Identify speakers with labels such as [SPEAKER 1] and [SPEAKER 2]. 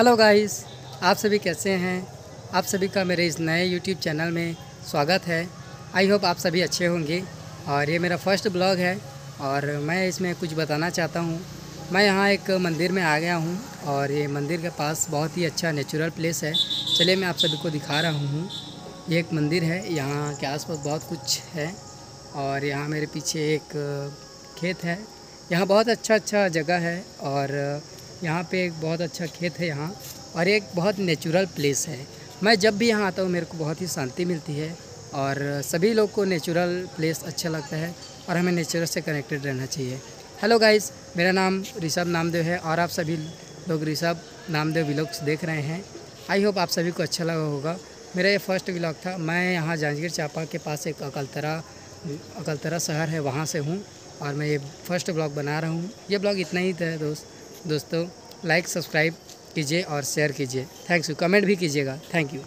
[SPEAKER 1] Hello guys आप सभी कैसे हैं? आप सभी का मेरे इस नए यूट्यूब चैनल में स्वागत है। आई होप आप सभी अच्छे होंगे। और ये मेरा फ़र्स्ट ब्लॉग है। और मैं इसमें कुछ बताना चाहता हूँ। मैं यहाँ एक मंदिर में आ गया हूँ। और ये मंदिर के पास बहुत ही अच्छा नेचुरल प्लेस है। चलिए मैं आप सभी को दिखा रहा हूँ। ये एक मंदिर है। यहाँ के आसपास बहुत कुछ है। और यहाँ मेरे पीछे एक खेत है। यहाँ बहुत अच्छा अच्छा जगह है। और यहाँ पे एक बहुत अच्छा खेत है यहाँ और एक बहुत नेचुरल प्लेस है। मैं जब भी यहाँ आता हूँ, मेरे को बहुत ही शांति मिलती है और सभी लोग को नेचुरल प्लेस अच्छा लगता है और हमें नेचर से कनेक्टेड रहना चाहिए। हेलो गाइस मेरा नाम ऋषभ नामदेव है और आप सभी लोग ऋषभ नामदेव व्लॉग्स देख रहे हैं। आई होप आप सभी को अच्छा लगा होगा। मेरा ये फ़र्स्ट व्लॉग था। मैं यहाँ जांजगीर चांपा के पास एक अकलतरा अकलतरा शहर है, वहाँ से हूँ और मैं ये फ़र्स्ट ब्लॉग बना रहा हूँ। ये ब्लॉग इतना ही था दोस्त। दोस्तों लाइक सब्सक्राइब कीजिए और शेयर कीजिए। थैंक्स यू कमेंट भी कीजिएगा। Thank you